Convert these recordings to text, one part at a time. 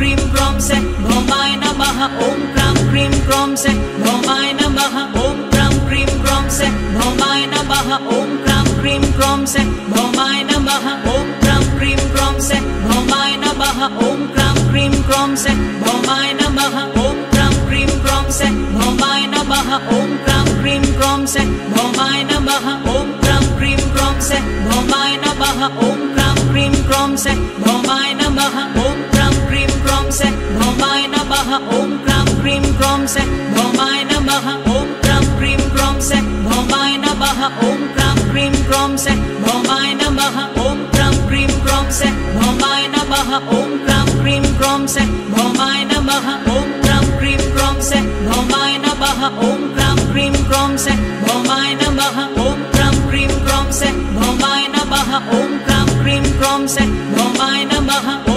Cream क्रों से भौमाय नमः ॐ क्रां cream क्रों से भौमाय नमः ॐ क्रां क्रीं क्रों से भौमाय नमः ॐ क्रां क्रीं क्रों से भौमाय नमः ॐ क्रां क्रीं क्रों से भौमाय नमः ॐ क्रां क्रीं क्रों से भौमाय नमः ॐ क्रां क्रीं क्रों से भौमाय नमः ॐ क्रां क्रीं क्रों से भौमाय नमः ॐ क्रां क्रीं क्रों से भौमाय नमः ॐ क्रां क्रीं क्रों से भौमाय नमः ॐ भौमाय नमः ॐ क्रां क्रीं क्रों से नमः ॐ क्रां क्रीं क्रों से भौमाय नमः ॐ क्रां क्रीं क्रों से भौमाय नमः ॐ क्रां क्रीं क्रों से भौमाय नमः ॐ क्रां क्रीं क्रों से नमः ॐ क्रां क्रीं क्रों से भौमाय नमः ॐ क्रां क्रीं क्रों से भौमाय नमः ॐ क्रां क्रीं क्रों से भौमाय नमः ॐ क्रां क्रीं क्रों से भौमाय नमः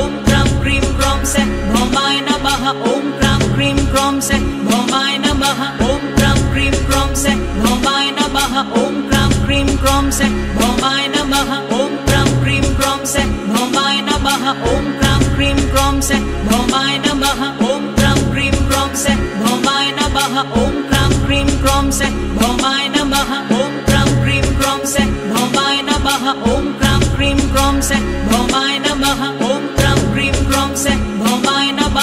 ॐ क्रां क्रीं क्रों से भौमाय नमः ॐ क्रां क्रीं क्रों से भौमाय नमः ॐ क्रां क्रीं क्रों से भौमाय नमः ॐ क्रां क्रीं क्रों से भौमाय नमः ॐ क्रां क्रीं क्रों से भौमाय नमः ॐ क्रां क्रीं क्रों से भौमाय नमः ॐ क्रां क्रीं क्रों से भौमाय नमः ॐ क्रां क्रीं क्रों से भौमाय नमः ॐ क्रां क्रीं क्रों से भौमाय नमः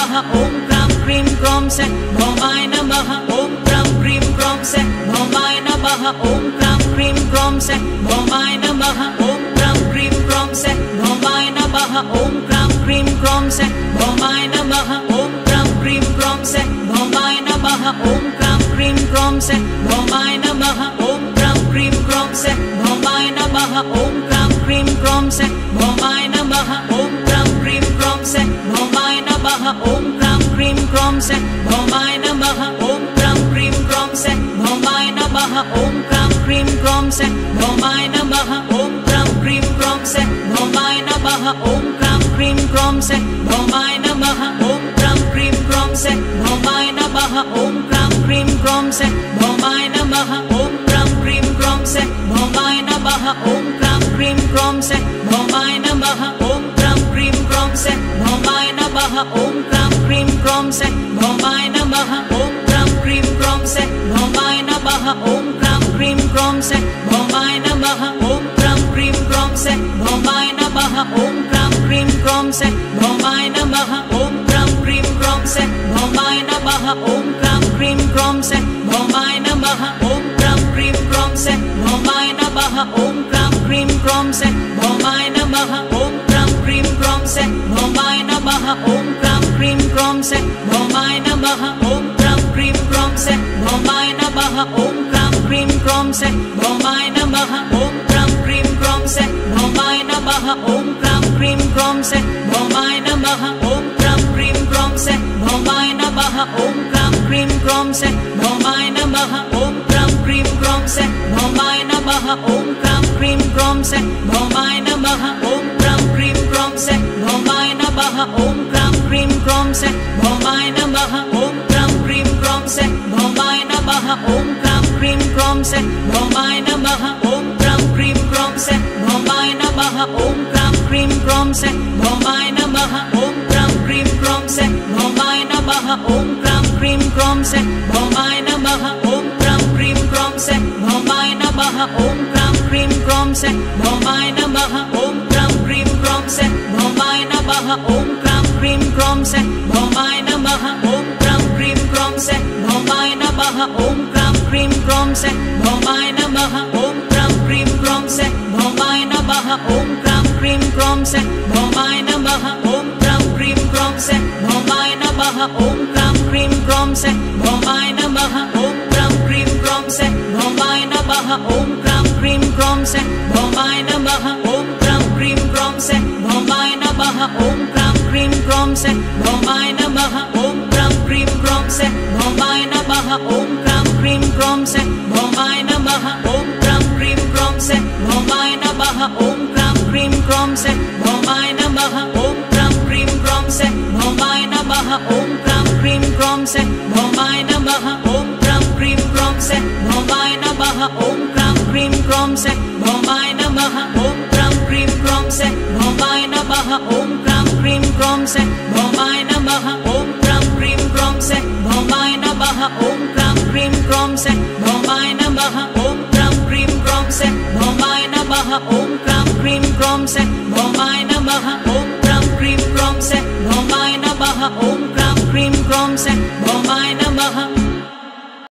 नमः। ॐ क्रां क्रीं क्रों से भौमाय नमः। ॐ क्रां क्रीं से भौमाय नमः। ॐ क्रां क्रीं क्रों से भौमाय नमः। ॐ क्रां क्रीं क्रों से भौमाय नमः। ॐ क्रां क्रीं क्रों से भौमाय नमः। ॐ क्रां क्रीं क्रों से भौमाय नमः। ॐ क्रां क्रीं क्रों से भौमाय नमः। ॐ क्रां क्रीं क्रों से भौमाय नमः। ॐ क्रां क्रीं क्रों से भौमाय भौमाय नमः ॐ क्रां क्रीं क्रों से भौमाय नमः ॐ क्रां क्रीं क्रों से भौमाय नमः ॐ क्रां क्रीं क्रों से भौमाय नमः ॐ क्रां क्रीं क्रों से भौमाय नमः ॐ क्रां क्रीं क्रों से भौमाय नमः ॐ क्रां क्रीं क्रों से भौमाय नमः ॐ क्रां क्रीं क्रों से भौमाय नमः ॐ क्रां क्रीं क्रों से भौमाय नमः ॐ क्रां क्रीं क्रों से भौमाय नमः ॐ क्रां क्रीं क्रों से भौमाय नमः ॐ क्रां क्रीं क्रों से भौमाय नमः ॐ क्रां क्रीं क्रों से भौमाय नमः ॐ क्रां क्रीं क्रों से भौमाय नमः ॐ क्रां क्रीं क्रों से भौमाय नमः ॐ क्रां क्रीं क्रों से भौमाय नमः ॐ क्रां क्रीं क्रों से भौमाय नमः ॐ क्रां क्रीं क्रों से भौमाय नमः ॐ क्रां क्रीं क्रों से भौमाय नमः ॐ क्रां क्रीं क्रों से भौमाय नमः ॐ क्रां क्रीं क्रों से भौमाय नमः ॐ क्रां क्रीं क्रों से भौमाय नमः ॐ क्रां क्रीं क्रों से भौमाय नमः ॐ क्रां क्रीं क्रों से भौमाय नमः ॐ क्रां क्रीं क्रों से भौमाय नमः ॐ क्रां क्रीं क्रों से भौमाय नमः ॐ क्रां क्रीं क्रों से भौमाय नमः ॐ क्रां क्रीं क्रों से भौमाय नमः ॐ क्रां क्रीं क्रों से भौमाय नमः ॐ क्रां क्रीं क्रों से भौमाय नमः ॐ से भौमाय नमः ॐ क्रां क्रीं क्रों भौमाय नमः ॐ क्रां क्रीं क्रों से भौमाय नमः ॐ क्रां क्रीं क्रों भौमाय नमः ॐ क्रां क्रीं क्रों से भौमाय नमः ॐ क्रां क्रीं क्रों से भौमाय नमः ॐ क्रां क्रीं क्रों से भौमाय नमः ॐ क्रां क्रीं क्रों से भौमाय भौमाय नमः ॐ क्रां क्रीं क्रों से भौमाय नमः ॐ क्रां क्रीं क्रों से भौमाय नमः ॐ क्रां क्रीं क्रों से भौमाय नमः ॐ क्रां क्रीं क्रों से नमः ॐ क्रां क्रीं क्रों से भौमाय नमः ॐ क्रां क्रीं से भौमाय नमः ॐ क्रों से भौमाय नमः ॐ क्रां क्रीं क्रों से भौमाय नमः ॐ क्रां क्रीं क्रों से भौमाय नमः ॐ क्रां क्रीं क्रों से भौमाय नमः ॐ क्रां क्रीं क्रों से भौमाय नमः ॐ क्रां क्रीं से भौमाय नमः ॐ क्रां क्रीं क्रों से भौमाय नमः ॐ क्रां क्रीं क्रों से भौमाय नमः ॐ क्रां क्रीं क्रों से भौमाय नमः ॐ क्रां क्रीं क्रों से भौमाय नमः ॐ क्रां क्रीं क्रों से भौमाय नमः ॐ क्रां क्रीं क्रों से भौमाय नमः ॐ क्रां क्रीं क्रों से भौमाय नमः ॐ क्रां क्रीं क्रों से भौमाय नमः ॐ क्रां क्रीं क्रों से भौमाय नमः ॐ क्रां से भौमाय नमः ॐ क्रां क्रीं से भौमाय नमः ॐ क्रां क्रीं क्रों से भौमाय नमः ॐ क्रां क्रीं से भौमाय नमः ॐ क्रां क्रीं क्रों से भौमाय नमः ॐ क्रां क्रीं क्रों से भौमाय नमः ॐ क्रां क्रीं क्रों से भौमाय